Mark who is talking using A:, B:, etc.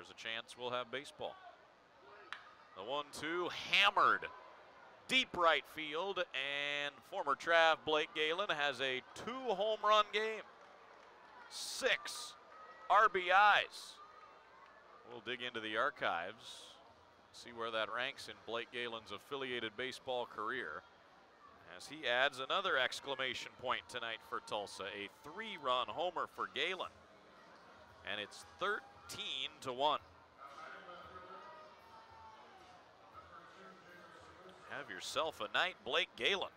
A: there's a chance we'll have baseball. The one two hammered deep right field, and former Trav Blake Gailen has a two home run game, six RBIs. We'll dig into the archives, see where that ranks in Blake Gailen's affiliated baseball career as he adds another exclamation point tonight for Tulsa. A three run homer for Gailen. And it's 13 to 1. Have yourself a night, Blake Gailen.